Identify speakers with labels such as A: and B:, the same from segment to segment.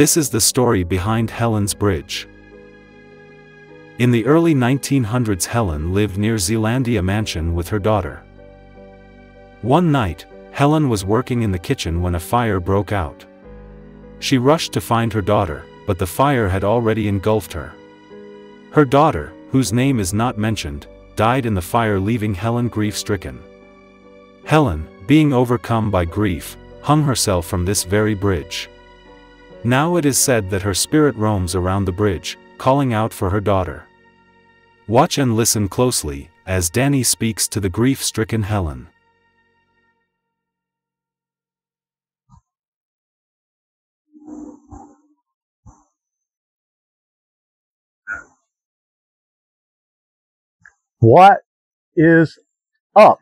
A: This is the story behind Helen's Bridge. In the early 1900s Helen lived near Zealandia Mansion with her daughter. One night, Helen was working in the kitchen when a fire broke out. She rushed to find her daughter, but the fire had already engulfed her. Her daughter, whose name is not mentioned, died in the fire leaving Helen grief-stricken. Helen, being overcome by grief, hung herself from this very bridge. Now it is said that her spirit roams around the bridge, calling out for her daughter. Watch and listen closely, as Danny speaks to the grief-stricken Helen.
B: What is up?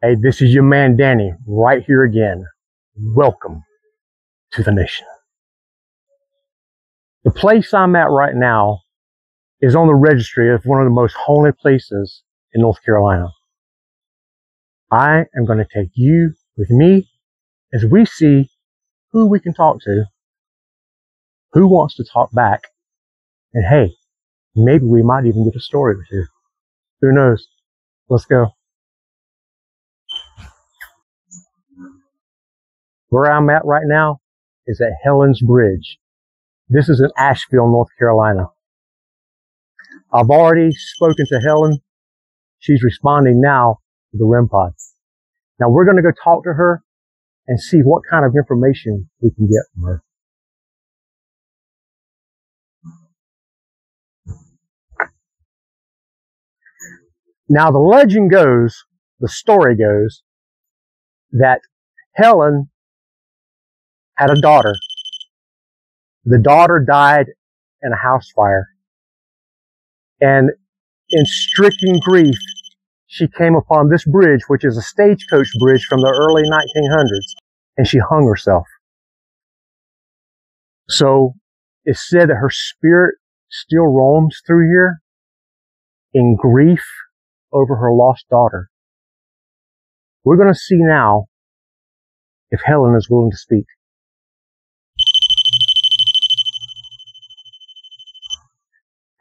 B: Hey, this is your man Danny, right here again. Welcome to the nation. The place I'm at right now is on the registry of one of the most holy places in North Carolina. I am going to take you with me as we see who we can talk to, who wants to talk back, and hey, maybe we might even get a story or two. Who knows? Let's go. Where I'm at right now is at Helen's Bridge. This is in Asheville, North Carolina. I've already spoken to Helen. She's responding now to the REM pod. Now we're going to go talk to her and see what kind of information we can get from her. Now the legend goes, the story goes, that Helen had a daughter. The daughter died in a house fire. And in stricken grief, she came upon this bridge, which is a stagecoach bridge from the early 1900s, and she hung herself. So it's said that her spirit still roams through here in grief over her lost daughter. We're going to see now if Helen is willing to speak.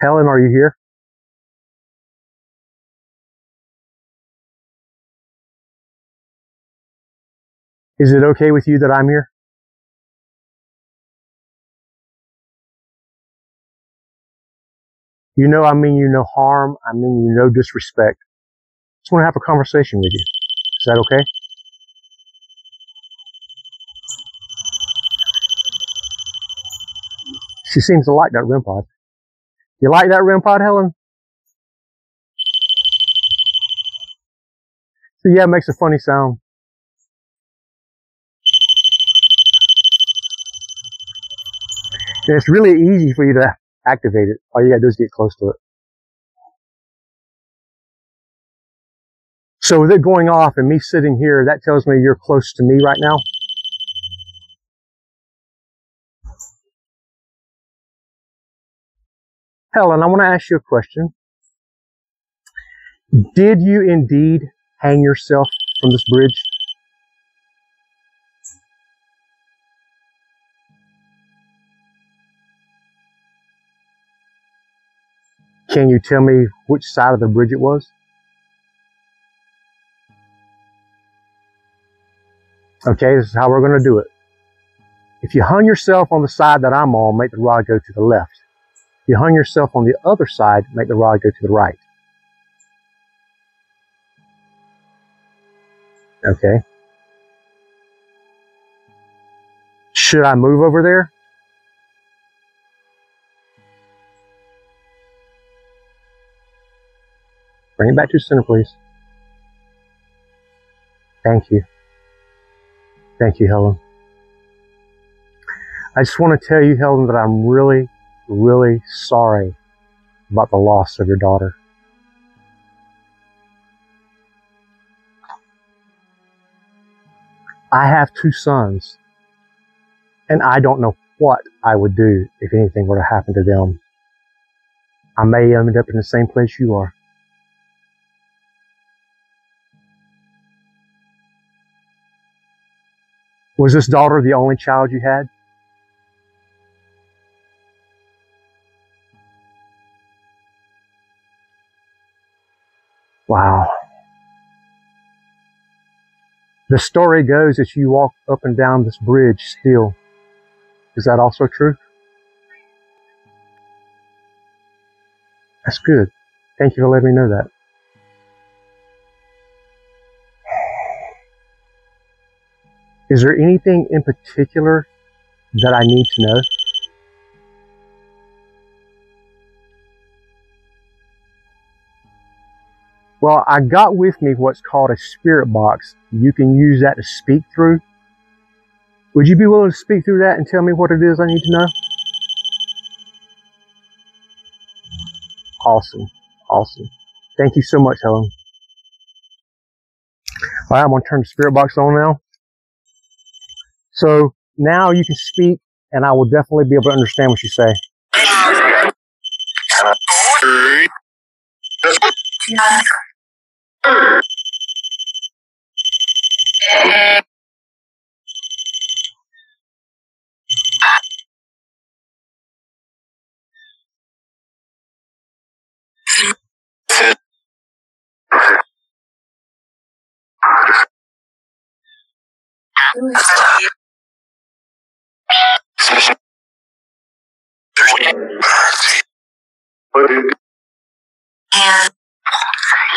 B: Helen, are you here? Is it okay with you that I'm here? You know I mean you no harm. I mean you no disrespect. Just want to have a conversation with you. Is that okay? She seems to like that REM pod. You like that REM pod, Helen? So yeah, it makes a funny sound. And it's really easy for you to activate it. All you gotta do is get close to it. So with it going off and me sitting here, that tells me you're close to me right now. Helen, I want to ask you a question. Did you indeed hang yourself from this bridge? Can you tell me which side of the bridge it was? Okay, this is how we're going to do it. If you hung yourself on the side that I'm on, make the rod go to the left. You hung yourself on the other side, make the rod go to the right. Okay. Should I move over there? Bring it back to center, please. Thank you. Thank you, Helen. I just want to tell you, Helen, that I'm really, really sorry about the loss of your daughter. I have two sons, and I don't know what I would do if anything were to happen to them. I may end up in the same place you are. Was this daughter the only child you had? Wow. The story goes as you walk up and down this bridge still. Is that also true? That's good. Thank you for letting me know that. Is there anything in particular that I need to know? Well, I got with me what's called a spirit box. You can use that to speak through. Would you be willing to speak through that and tell me what it is I need to know? Awesome. Awesome. Thank you so much, Helen. All right, I'm going to turn the spirit box on now. So now you can speak and I will definitely be able to understand what you say. Yeah.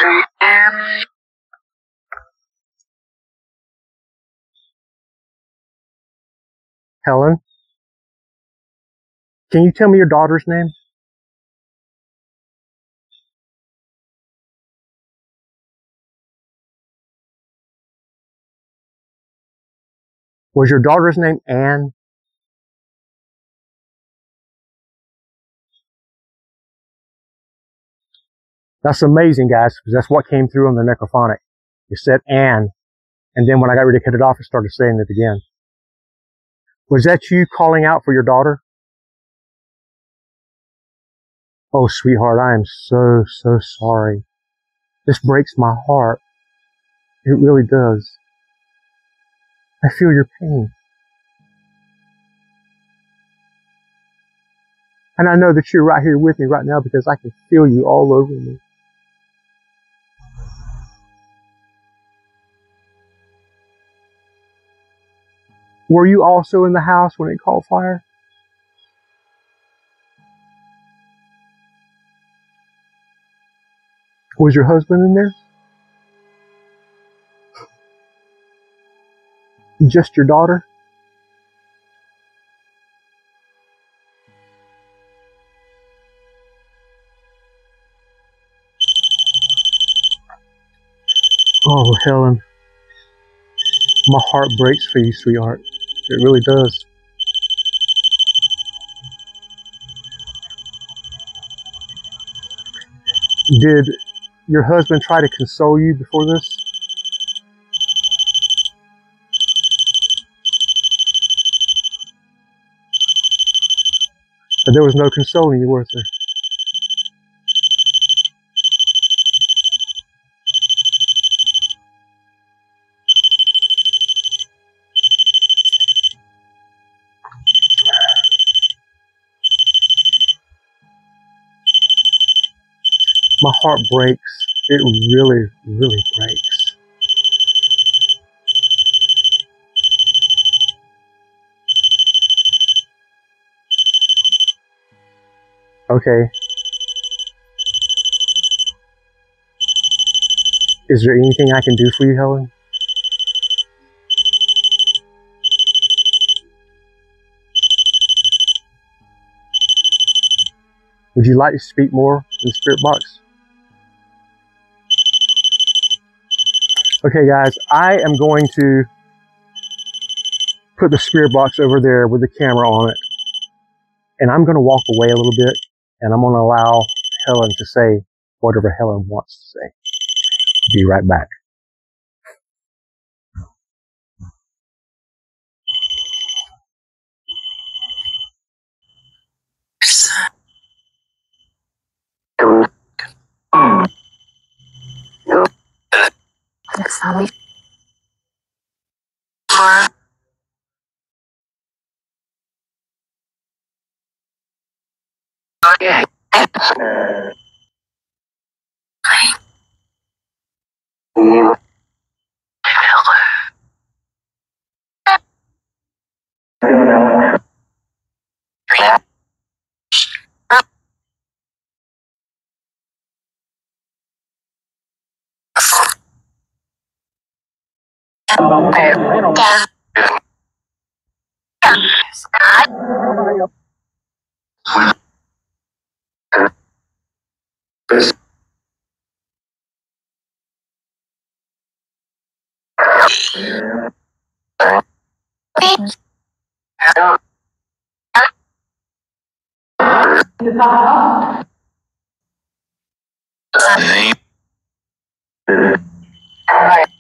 B: Um, Helen, can you tell me your daughter's name? Was your daughter's name Anne? That's amazing, guys, because that's what came through on the necrophonic. It said Anne, and then when I got ready to cut it off, it started saying it again. Was that you calling out for your daughter? Oh, sweetheart, I am so, so sorry. This breaks my heart. It really does. I feel your pain. And I know that you're right here with me right now because I can feel you all over me. Were you also in the house when it called fire? Was your husband in there? Just your daughter? Oh, Helen. My heart breaks for you, sweetheart. It really does. Did your husband try to console you before this? But there was no consoling you, was there? My heart breaks. It really, really breaks. Okay. Is there anything I can do for you, Helen? Would you like to speak more in the spirit box? Okay, guys, I am going to put the spirit box over there with the camera on it. And I'm going to walk away a little bit and I'm going to allow Helen to say whatever Helen wants to say. Be right back. summit Okay. Right.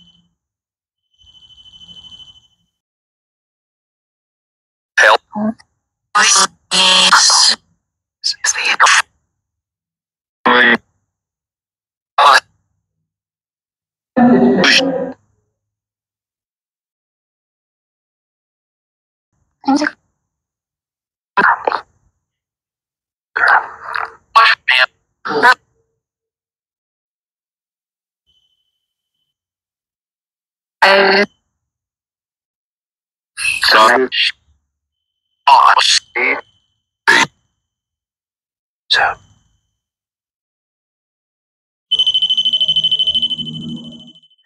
B: Sorry.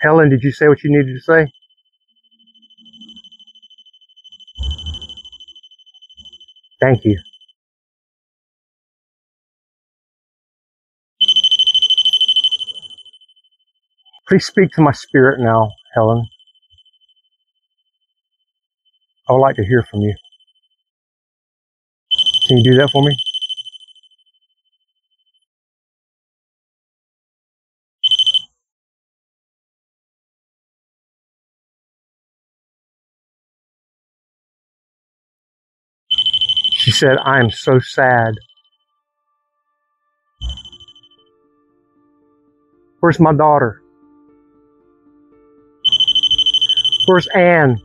B: Helen, did you say what you needed to say? Thank you. Please speak to my spirit now, Helen. I would like to hear from you. Can you do that for me? She said, I am so sad. Where's my daughter? Where's Anne?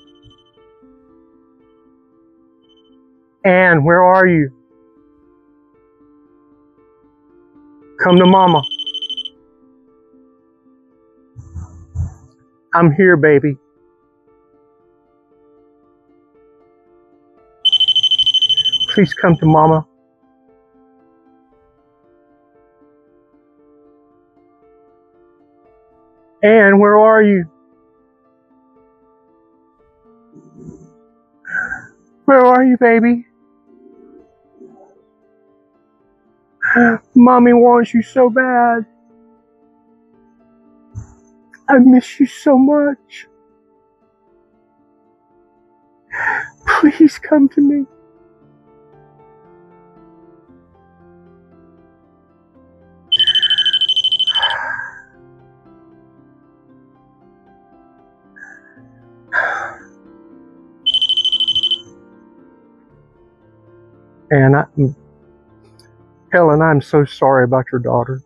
B: Anne, where are you? Come to mama. I'm here, baby. Please come to mama. Anne, where are you? Where are you, baby? Mommy wants you so bad. I miss you so much. Please come to me. And I, Helen, I'm so sorry about your daughter.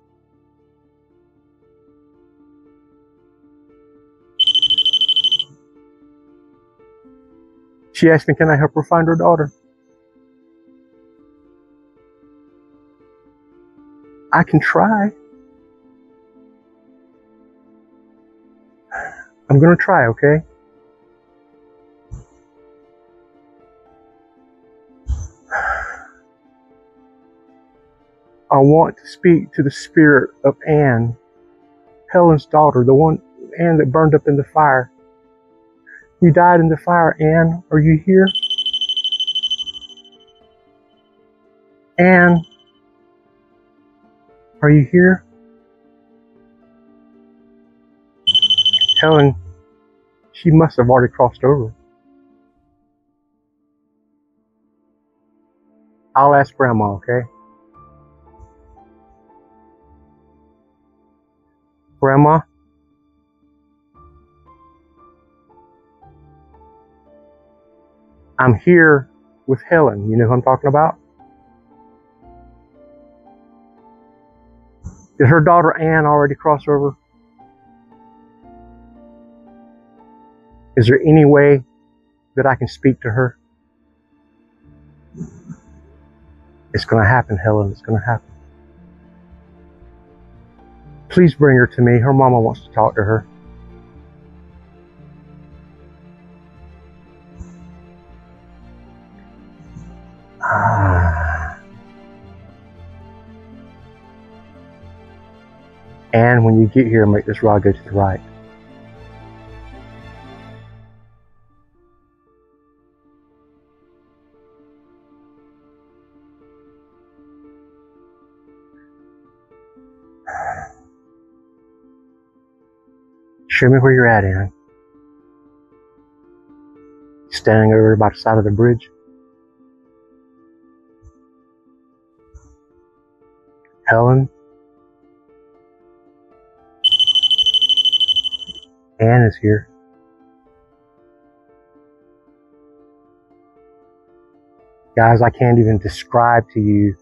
B: She asked me, Can I help her find her daughter? I can try. I'm going to try, okay? I want to speak to the spirit of Anne, Helen's daughter, the one Anne that burned up in the fire. You died in the fire, Anne. Are you here? Anne, are you here? Helen, she must have already crossed over. I'll ask Grandma, okay? Grandma? I'm here with Helen. You know who I'm talking about? Did her daughter Anne already cross over? Is there any way that I can speak to her? It's going to happen, Helen. It's going to happen. Please bring her to me. Her mama wants to talk to her. Ah. And when you get here, make this rod go to the right. Show me where you're at, Anne. Standing over by the side of the bridge. Helen. Anne is here. Guys, I can't even describe to you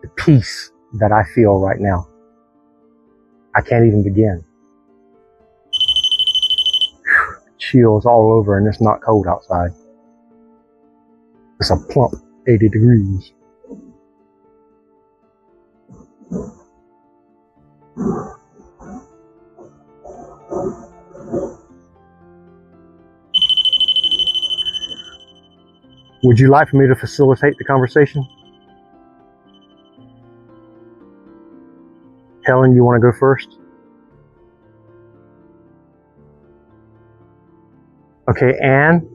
B: the peace that I feel right now. I can't even begin. Chills all over and it's not cold outside. It's a plump 80 degrees. Would you like for me to facilitate the conversation? Helen, you want to go first? Okay, Anne,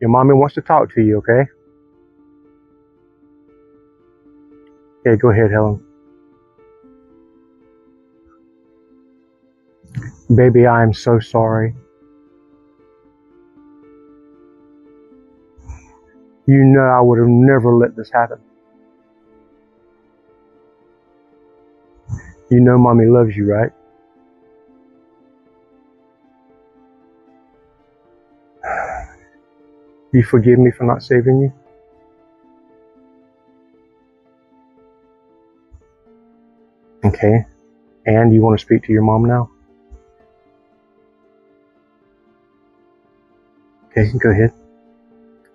B: your mommy wants to talk to you, okay? Okay, go ahead, Helen. Baby, I am so sorry. You know I would have never let this happen. You know mommy loves you, right? You forgive me for not saving you? Okay. And you want to speak to your mom now? Okay, go ahead.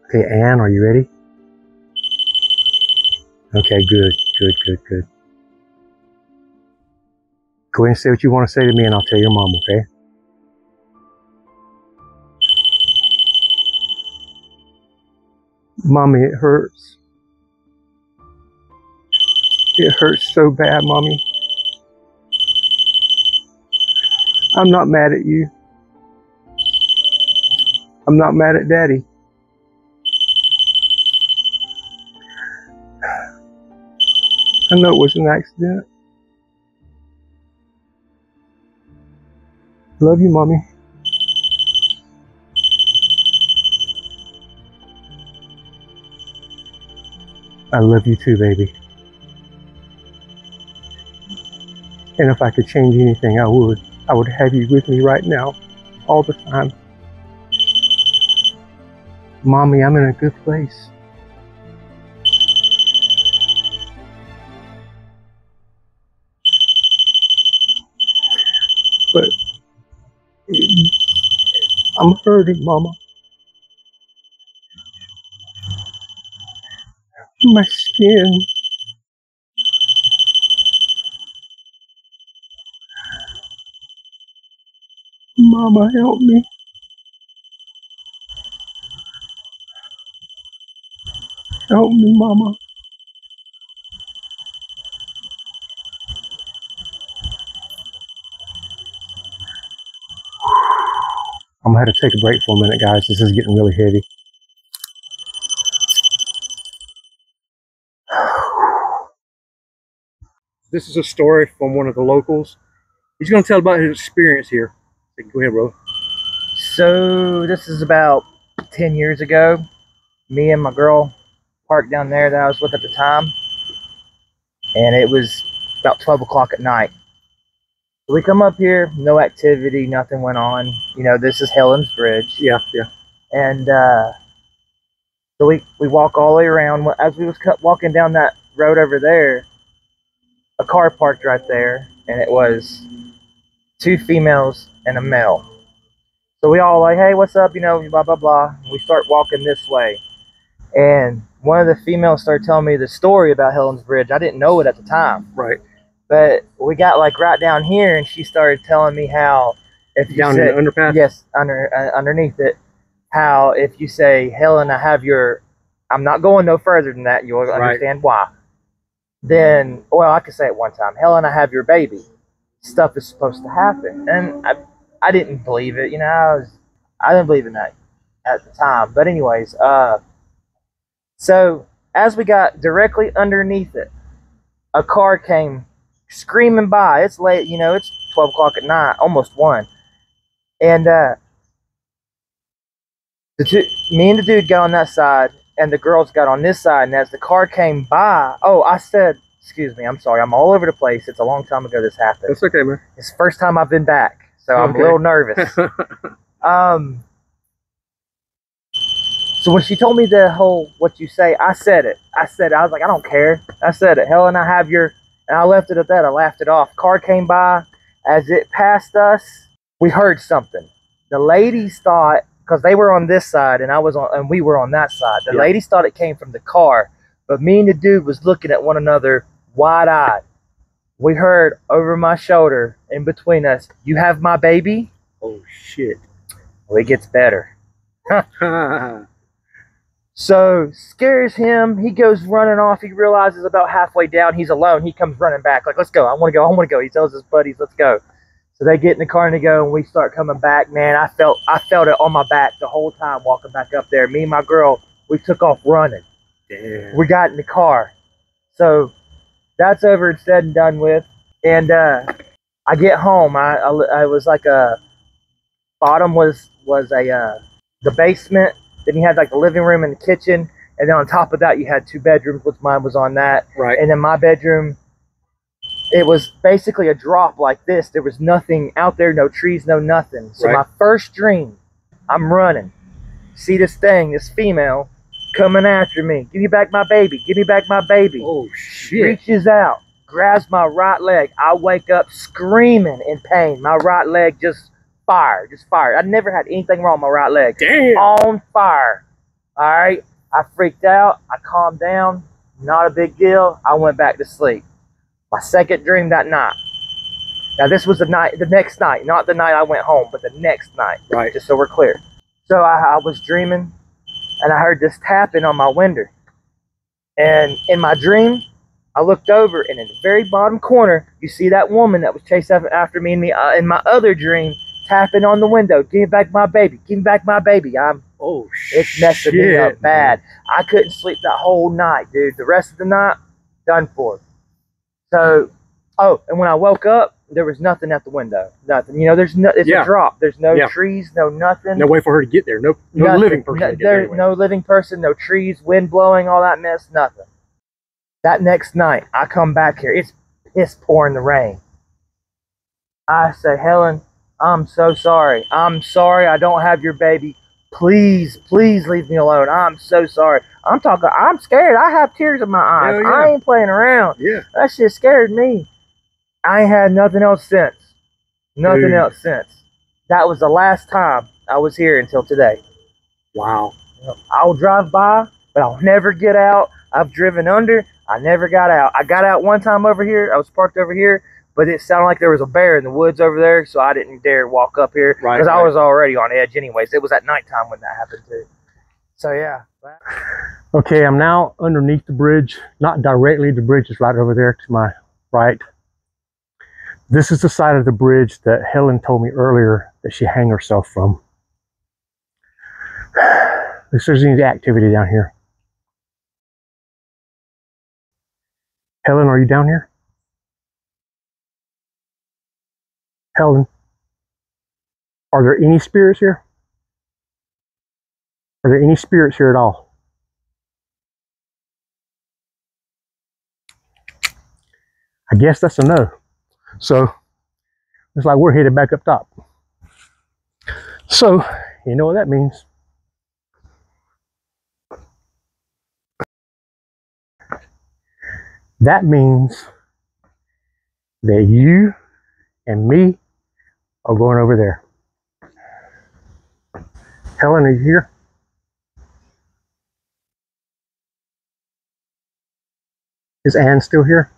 B: Okay, Anne, are you ready? Okay, good, good, good, good. Go ahead and say what you want to say to me, and I'll tell your mom, okay? Mommy, it hurts. It hurts so bad, Mommy. I'm not mad at you. I'm not mad at Daddy. I know it was an accident. Love you, Mommy. I love you too, baby. And if I could change anything, I would. I would have you with me right now, all the time. Mommy, I'm in a good place. But I'm hurting, Mama. My skin. Mama, help me. Help me, Mama. I'm gonna have to take a break for a minute, guys. This is getting really heavy. This is a story from one of the locals. He's gonna tell about his experience here. Go ahead, bro.
C: So this is about 10 years ago. Me and my girl parked down there that I was with at the time. And it was about 12 o'clock at night. So we come up here, no activity, nothing went on. You know, this is Helen's Bridge.
B: Yeah, yeah.
C: And uh, so we, we walk all the way around. As we was walking down that road over there, a car parked right there. And it was two females and a male. So we all like, hey, what's up? You know, blah, blah, blah. We start walking this way. And one of the females started telling me the story about Helen's Bridge. I didn't know it at the time.
B: Right.
C: But we got like right down here and she started telling me how if you
B: Down
C: said,
B: in the underpass?
C: Yes, under uh, underneath it. How if you say, Helen, I have your I'm not going no further than that, you'll
B: Right.
C: understand why. Then well, I could say it one time, Helen, I have your baby. Stuff is supposed to happen. And I I didn't believe it, you know, I was I didn't believe in that at the time. But anyways, uh so as we got directly underneath it, a car came screaming by. It's late, you know, it's twelve o'clock at night, almost one. And uh, the two, me and the dude got on that side, and the girls got on this side. And as the car came by, oh, I said, "Excuse me, I'm sorry, I'm all over the place. It's a long time ago this happened.
B: That's okay, man.
C: It's the first time I've been back, so I'm a little nervous." Um. So when she told me the whole what you say, I said it. I said it. I was like, I don't care. I said it. Helen, I have your, and I left it at that. I laughed it off. Car came by. As it passed us, we heard something. The ladies thought because they were on this side and I was on, and we were on that side. The
B: Yeah.
C: ladies thought it came from the car, but me and the dude was looking at one another wide-eyed. We heard over my shoulder in between us, "You have my baby."
B: oh shit.
C: Well, it gets better. So scares him. He goes running off. He realizes about halfway down he's alone. He comes running back like, "Let's go! I want to go! I want to go!" He tells his buddies, "Let's go." So they get in the car and they go, and we start coming back. Man, I felt I felt it on my back the whole time walking back up there. Me and my girl, we took off running.
B: Damn.
C: We got in the car. So that's over and said and done with. And uh, I get home. I, I, I was like a bottom was was a uh, the basement. Then you had like the living room and the kitchen, and then on top of that you had two bedrooms, which mine was on that.
B: Right.
C: And then my bedroom, it was basically a drop like this. There was nothing out there, no trees, no nothing. So
B: Right.
C: my first dream, I'm running, see this thing, this female, coming after me. Give me back my baby. Give me back my baby
B: oh shit.
C: reaches out, grabs my right leg. I wake up screaming in pain. My right leg just fired, just fired. I never had anything wrong with my right leg.
B: Damn.
C: On fire. All right. I freaked out. I calmed down. Not a big deal. I went back to sleep. My second dream that night. Now this was the night, the next night, not the night I went home, but the next night
B: Right.
C: just so we're clear. So I, I was dreaming and I heard this tapping on my window. And in my dream, I looked over and in the very bottom corner, you see that woman that was chasing after- me in, the, uh, in my other dream tapping on the window. Give back my baby. Give back my baby. I'm
B: Oh shit.
C: it's messing me up bad. I couldn't sleep that whole night, dude. The rest of the night, done for. So, oh, and when I woke up, there was nothing at the window. Nothing. You know, there's no. It's
B: Yeah.
C: a drop. There's no
B: Yeah.
C: trees, no nothing.
B: No way for her to get there. No, no
C: Nothing.
B: living person.
C: No,
B: to get there
C: there,
B: anyway.
C: no living person, no trees, wind blowing, all that mess, nothing. That next night, I come back here. It's piss pouring the rain. I say, Helen, I'm so sorry. I'm sorry I don't have your baby. Please, please leave me alone. I'm so sorry. I'm talking, I'm scared. I have tears in my eyes.
B: Yeah.
C: I ain't playing around.
B: Yeah.
C: That shit scared me. I ain't had nothing else since. Nothing
B: Dude.
C: else since. That was the last time I was here until today.
B: Wow.
C: I'll drive by, but I'll never get out. I've driven under. I never got out. I got out one time over here. I was parked over here, but it sounded like there was a bear in the woods over there, so I didn't dare walk up here
B: Right,
C: because I was already on edge anyways. It was at nighttime when that happened too. So yeah.
B: Okay, I'm now underneath the bridge. Not directly, the bridge is right over there to my right. This is the side of the bridge that Helen told me earlier that she hung herself from. If there's any activity down here. Helen, are you down here? Helen, are there any spirits here? Are there any spirits here at all? I guess that's a no. So it's like we're headed back up top. So you know what that means. That means that you and me are going over there. Helen, are you here? Is Anne still here?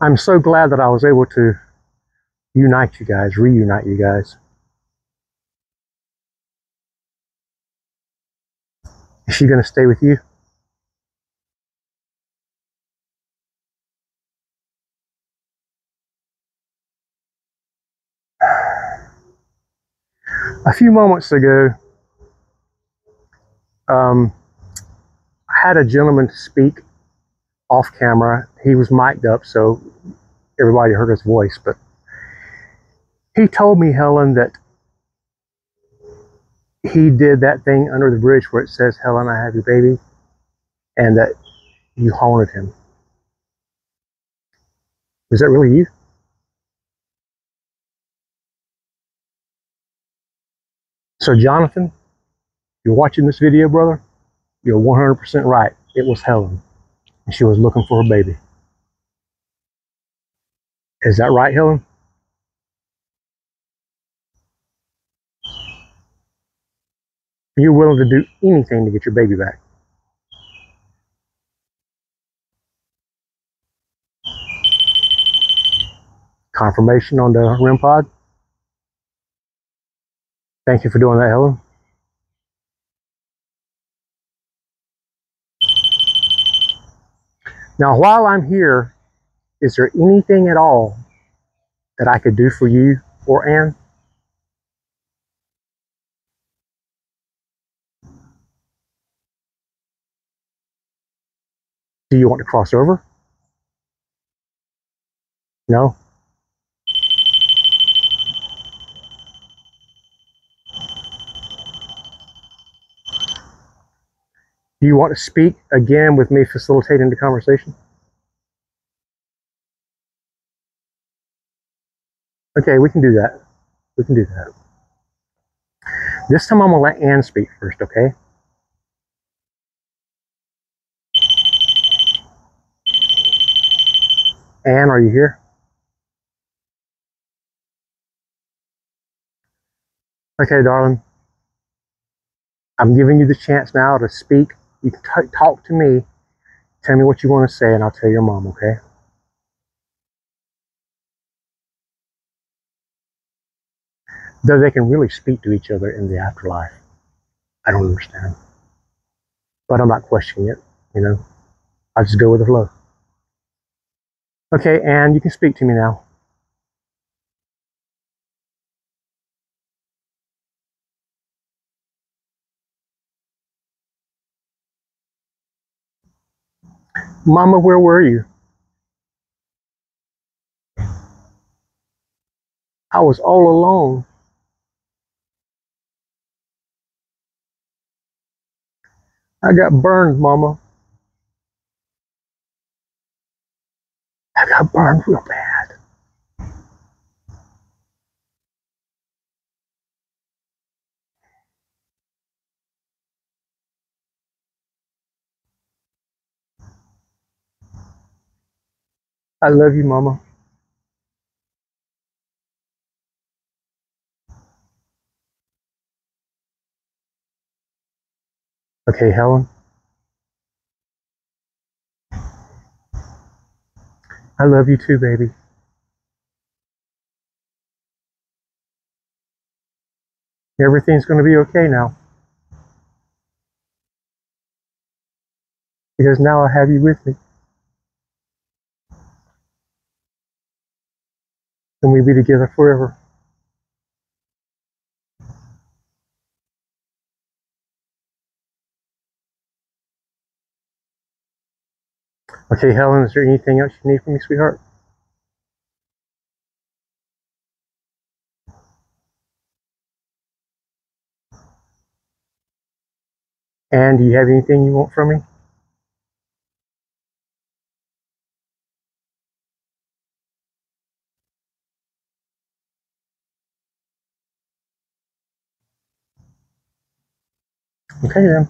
B: I'm so glad that I was able to unite you guys, reunite you guys. Is she going to stay with you? Few moments ago, um, I had a gentleman speak off camera. He was mic'd up, so everybody heard his voice. But he told me, Helen, that he did that thing under the bridge where it says, Helen, I have your baby, and that you haunted him. Is that really you? So, Jonathan, you're watching this video, brother, you're 100% right. It was Helen, and she was looking for her baby. Is that right, Helen? You're willing to do anything to get your baby back. Confirmation on the REM pod. Thank you for doing that, Helen. Now, while I'm here, is there anything at all that I could do for you or Anne? Do you want to cross over? No? Do you want to speak again with me facilitating the conversation? Okay, we can do that. We can do that. This time I'm going to let Anne speak first, okay? Anne, are you here? Okay, darling. I'm giving you the chance now to speak. You can talk to me. Tell me what you want to say, and I'll tell your mom, okay? Though they can really speak to each other in the afterlife. I don't understand. But I'm not questioning it, you know? I just go with the flow. Okay, and you can speak to me now. Mama, where were you? I was all alone. I got burned, Mama. I got burned real bad. I love you, Mama. Okay, Helen. I love you too, baby. Everything's going to be okay now. Because now I have you with me. And we be together forever. Okay, Helen, is there anything else you need from me, sweetheart? And do you have anything you want from me? Okay then.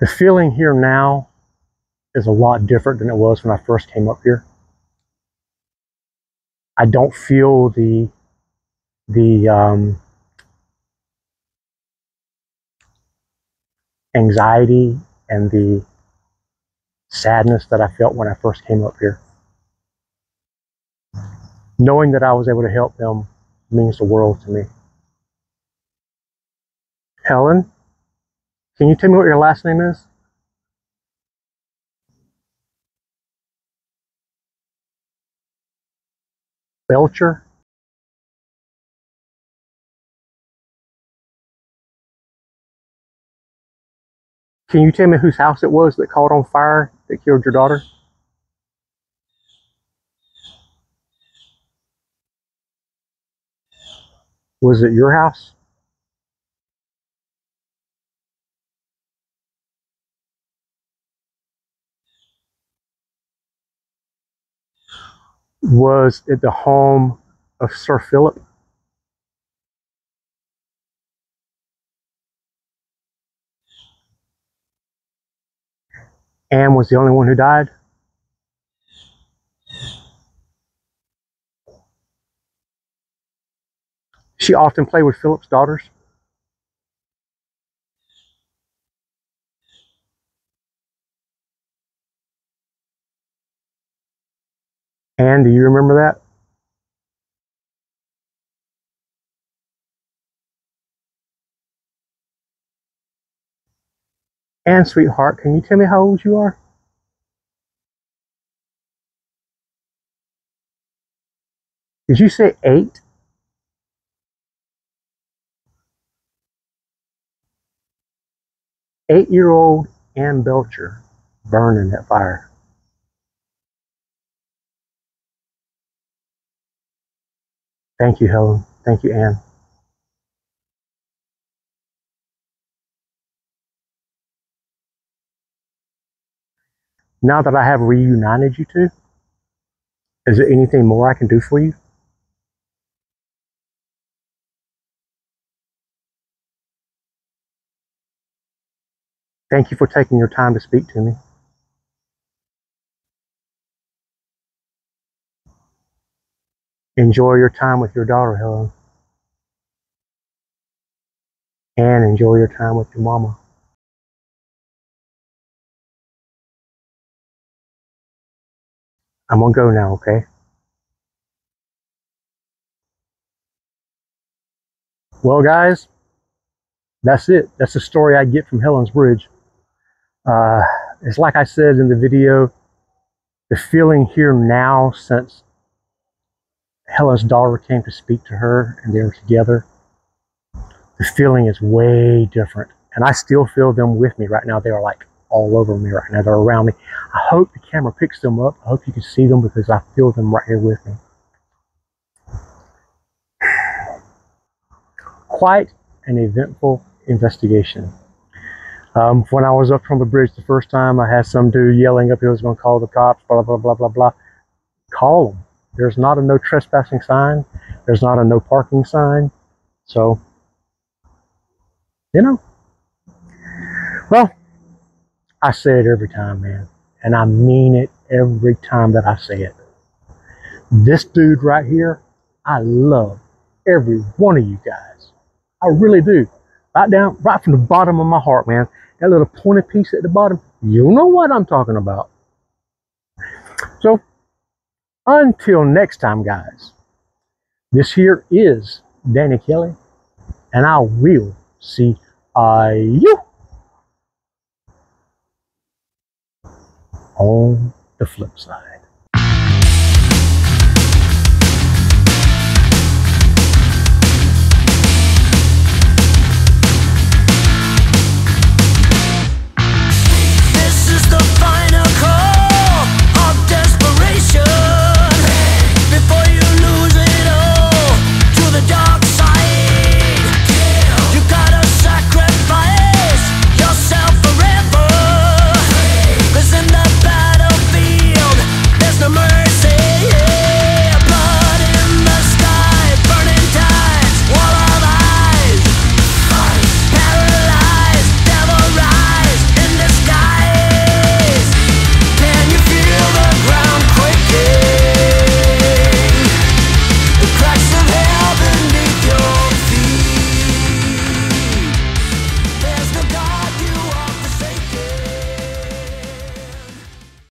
B: The feeling here now is a lot different than it was when I first came up here. I don't feel the the um, anxiety and the sadness that I felt when I first came up here. Knowing that I was able to help them means the world to me. Helen, can you tell me what your last name is? Belcher? Can you tell me whose house it was that caught on fire that killed your daughter? Was it your house? Was it the home of Sir Philip? Anne was the only one who died? She often played with Philip's daughters. Anne, do you remember that? Anne, sweetheart, can you tell me how old you are? Did you say eight? Eight-year-old Anne Belcher burned in that fire. Thank you, Helen. Thank you, Anne. Now that I have reunited you two, is there anything more I can do for you? Thank you for taking your time to speak to me. Enjoy your time with your daughter, Helen. And enjoy your time with your mama. I'm gonna go now, okay? Well, guys, that's it. That's the story I get from Helen's Bridge. Uh, it's like I said in the video, the feeling here now since Helen's daughter came to speak to her and they were together, the feeling is way different. And I still feel them with me right now. They are like all over me right now. They're around me. I hope the camera picks them up. I hope you can see them because I feel them right here with me. Quite an eventful investigation. Um, when I was up from the bridge the first time, I had some dude yelling up he was going to call the cops, blah, blah, blah, blah, blah. Call them. There's not a no trespassing sign. There's not a no parking sign. So, you know. Well, I say it every time, man. And I mean it every time that I say it. This dude right here, I love every one of you guys. I really do. Right down, right from the bottom of my heart, man. That little pointed piece at the bottom, you know what I'm talking about. So, until next time, guys, this here is Danny Kelly, and I will see you on the flip side.